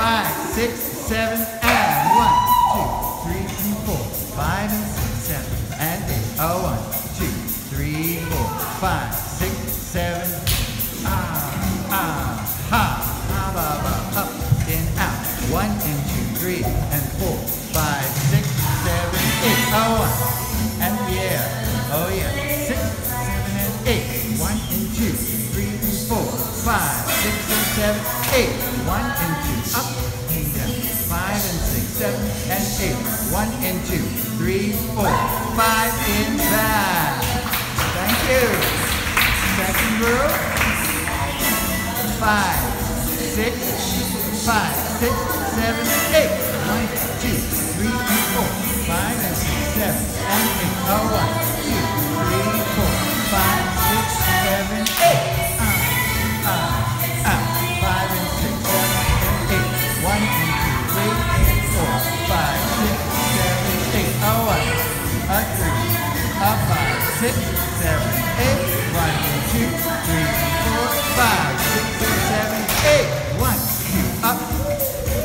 five, six, seven, and one, two, three, and four, five, and six, seven, and eight. Oh, one, two, three, four, five, six, seven. Ah, ah, ha, ha, ba, ba, up, in, out. One and two, three, and four, five, six, seven, eight. Oh, one, and yeah, oh yeah, six, seven, and eight. One and two, three, and four, five, six, and seven, eight. One and two, up and down. Five and six, seven, and eight. One and two, three, four, five, in back. Thank you. Second group. Five, six, five, six, seven, eight. One, six, seven, eight. One, and two, three, four, five, six, seven, eight. One, two, up.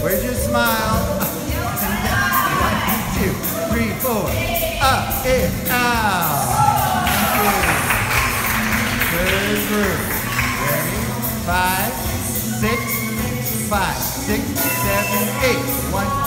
Where's your smile? And down. One, two, three, four. Up, in, out. You. Group. Ready? Five, six, five, six, seven, eight. One,